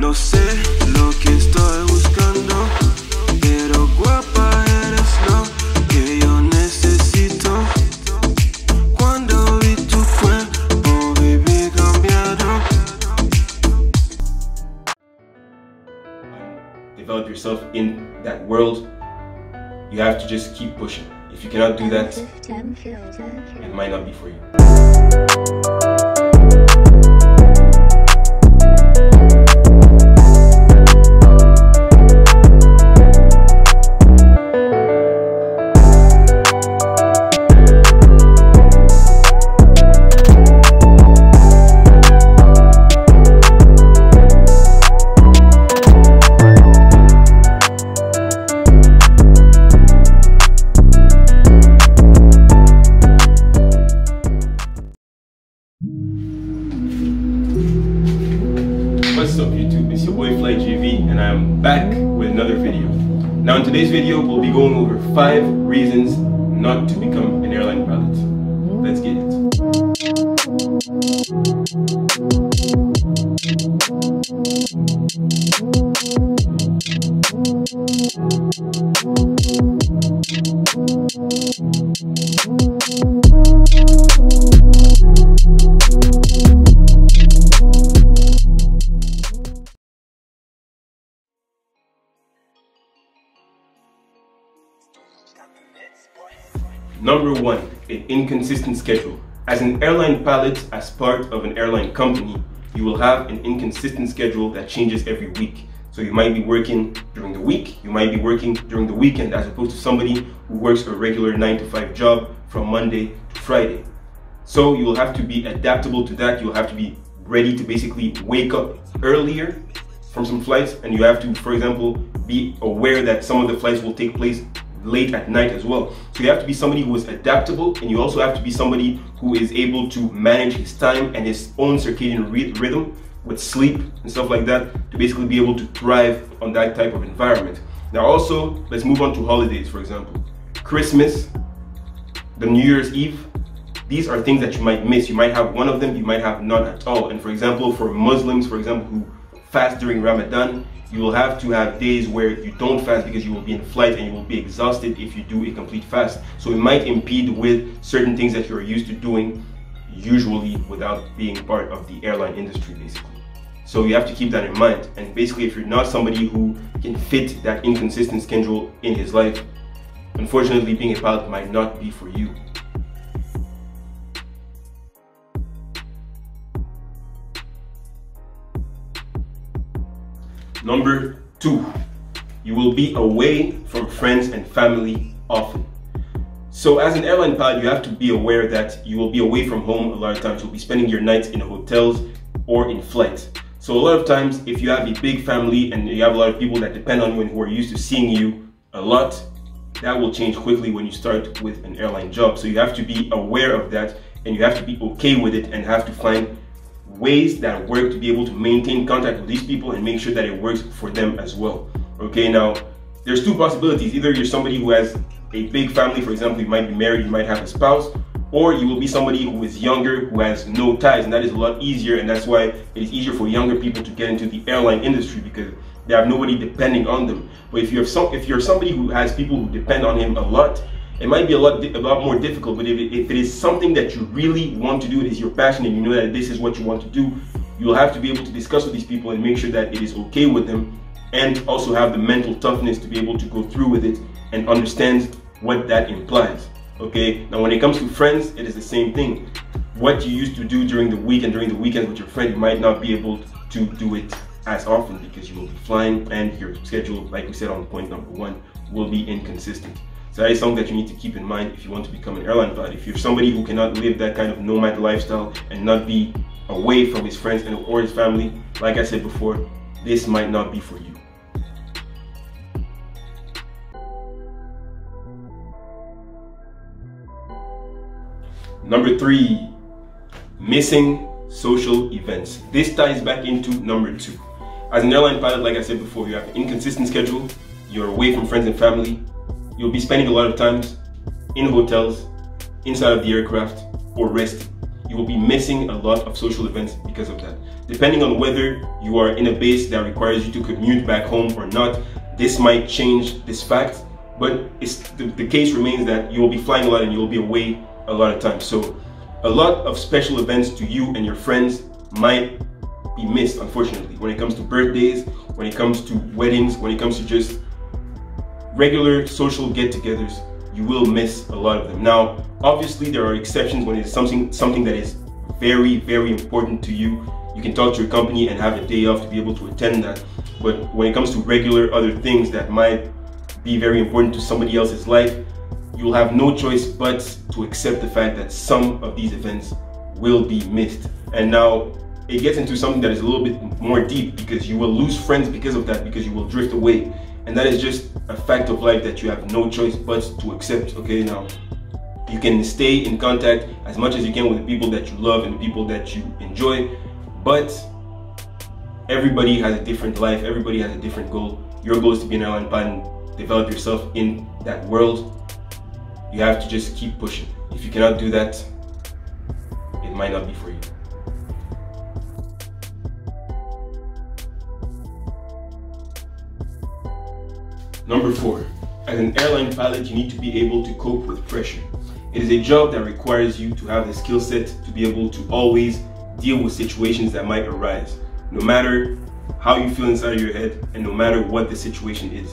No sé lo que estoy buscando, pero guapa eres lo que yo necesito. Cuando vi tu cuerpo, baby, cambiaron. develop yourself in that world, you have to just keep pushing. If you cannot do that, it might not be for you. Up YouTube? It's your boy Fly JV and I'm back with another video. Now in today's video we'll be going over 5 reasons not to become an airline pilot. Let's get it. Number one, an inconsistent schedule. As an airline pilot, as part of an airline company, you will have an inconsistent schedule that changes every week. So you might be working during the week, you might be working during the weekend, as opposed to somebody who works a regular nine to five job from Monday to Friday. So you will have to be adaptable to that. You'll have to be ready to basically wake up earlier from some flights, and you have to, for example, be aware that some of the flights will take place late at night as well. So you have to be somebody who is adaptable, and you also have to be somebody who is able to manage his time and his own circadian rhythm with sleep and stuff like that to basically be able to thrive on that type of environment. Now, also, let's move on to holidays, for example. Christmas, the New Year's Eve, these are things that you might miss. You might have one of them, you might have none at all. And for example, for Muslims, for example, who fast during Ramadan, you will have to have days where you don't fast because you will be in flight and you will be exhausted if you do a complete fast. So it might impede with certain things that you're used to doing usually without being part of the airline industry basically. So you have to keep that in mind. And basically if you're not somebody who can fit that inconsistent schedule in his life, unfortunately being a pilot might not be for you. Number two, you will be away from friends and family often. So as an airline pilot, you have to be aware that you will be away from home a lot of times. You'll be spending your nights in hotels or in flights. So a lot of times, if you have a big family and you have a lot of people that depend on you and who are used to seeing you a lot, that will change quickly when you start with an airline job. So you have to be aware of that and you have to be okay with it and have to find ways that work to be able to maintain contact with these people and make sure that it works for them as well. Okay, now there's two possibilities. Either you're somebody who has a big family, for example, you might be married, you might have a spouse, or you will be somebody who is younger, who has no ties, and that is a lot easier, and that's why it is easier for younger people to get into the airline industry because they have nobody depending on them. But if you have some, if you're somebody who has people who depend on him a lot, it might be a lot a lot more difficult. But if it, if it is something that you really want to do, it is your passion, and you know that this is what you want to do, you'll have to be able to discuss with these people and make sure that it is okay with them, and also have the mental toughness to be able to go through with it and understand what that implies. Okay, now when it comes to friends, it is the same thing. What you used to do during the week and during the weekends with your friend, you might not be able to do it as often because you will be flying and your schedule, like we said on point number one, will be inconsistent. So that is something that you need to keep in mind if you want to become an airline pilot. If you're somebody who cannot live that kind of nomad lifestyle and not be away from his friends and or his family, like I said before, this might not be for you. Number three, missing social events. This ties back into number two. As an airline pilot, like I said before, you have an inconsistent schedule, you're away from friends and family, you'll be spending a lot of times in hotels, inside of the aircraft, or resting. you will be missing a lot of social events because of that. Depending on whether you are in a base that requires you to commute back home or not, this might change this fact, but the, the case remains that you will be flying a lot and you will be away a lot of times. So a lot of special events to you and your friends might be missed, unfortunately, when it comes to birthdays, when it comes to weddings, when it comes to just regular social get-togethers, you will miss a lot of them. Now, obviously, there are exceptions when it's something something that is very, very important to you. You can talk to your company and have a day off to be able to attend that. But when it comes to regular other things that might be very important to somebody else's life, you'll have no choice but to accept the fact that some of these events will be missed. And now it gets into something that is a little bit more deep because you will lose friends because of that, because you will drift away. And that is just a fact of life that you have no choice but to accept. Okay, now you can stay in contact as much as you can with the people that you love and the people that you enjoy, but everybody has a different life, everybody has a different goal. Your goal is to be an island and develop yourself in that world. You have to just keep pushing. If you cannot do that, it might not be for you. Number four, as an airline pilot, you need to be able to cope with pressure. It is a job that requires you to have the skill set to be able to always deal with situations that might arise, no matter how you feel inside of your head and no matter what the situation is.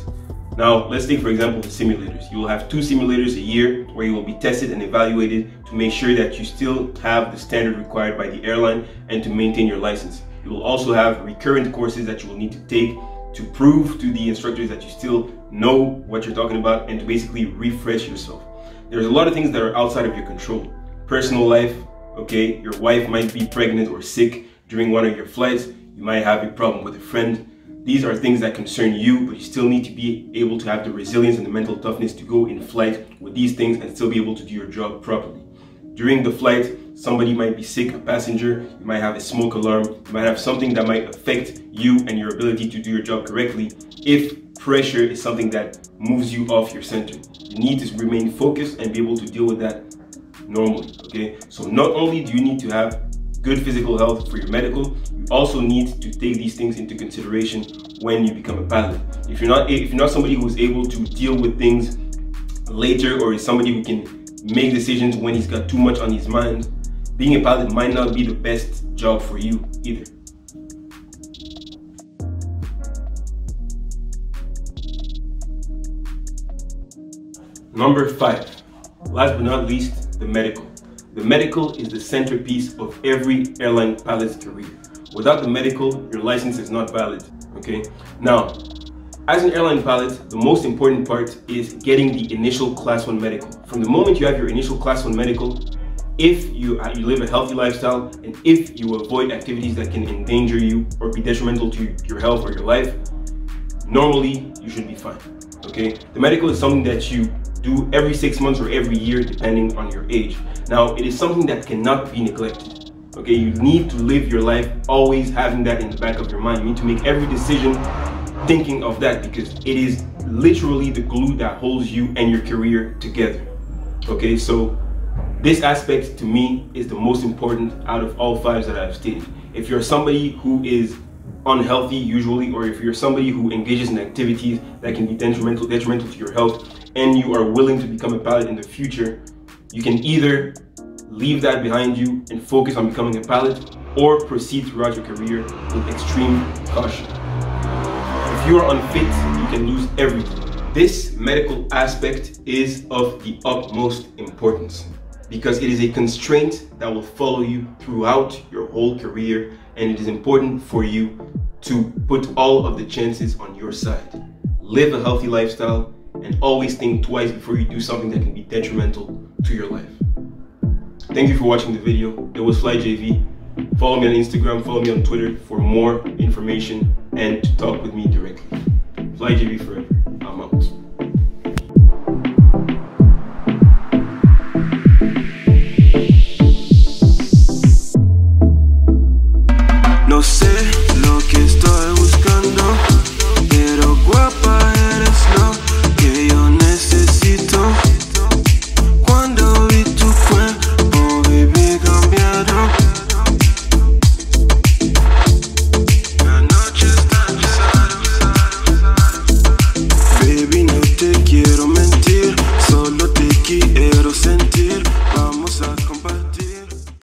Now, let's take for example the simulators. You will have two simulators a year where you will be tested and evaluated to make sure that you still have the standard required by the airline and to maintain your license. You will also have recurrent courses that you will need to take to prove to the instructors that you still know what you're talking about and to basically refresh yourself. There's a lot of things that are outside of your control. Personal life, okay, your wife might be pregnant or sick during one of your flights, you might have a problem with a friend. These are things that concern you, but you still need to be able to have the resilience and the mental toughness to go in flight with these things and still be able to do your job properly. During the flight, somebody might be sick, a passenger, you might have a smoke alarm, you might have something that might affect you and your ability to do your job correctly if pressure is something that moves you off your center. You need to remain focused and be able to deal with that normally, okay? So not only do you need to have good physical health for your medical, you also need to take these things into consideration when you become a pilot. If you're not if you're not somebody who's able to deal with things later or is somebody who can make decisions when he's got too much on his mind, being a pilot might not be the best job for you either. Number five, last but not least, the medical. The medical is the centerpiece of every airline pilot's career. Without the medical, your license is not valid, okay? Now, as an airline pilot, the most important part is getting the initial class one medical. From the moment you have your initial class one medical, if you, uh, you live a healthy lifestyle and if you avoid activities that can endanger you or be detrimental to your health or your life, normally you should be fine, okay? The medical is something that you do every six months or every year depending on your age. Now, it is something that cannot be neglected. Okay, you need to live your life always having that in the back of your mind. You need to make every decision thinking of that because it is literally the glue that holds you and your career together. Okay, so this aspect to me is the most important out of all five that I've stated. If you're somebody who is unhealthy usually, or if you're somebody who engages in activities that can be detrimental, detrimental to your health, and you are willing to become a pilot in the future, you can either leave that behind you and focus on becoming a pilot, or proceed throughout your career with extreme caution. If you are unfit, you can lose everything. This medical aspect is of the utmost importance because it is a constraint that will follow you throughout your whole career and it is important for you to put all of the chances on your side. Live a healthy lifestyle and always think twice before you do something that can be detrimental to your life. Thank you for watching the video. It was FlyJV. Follow me on Instagram, follow me on Twitter for more information and to talk with me directly. FlyJV forever. I'm out.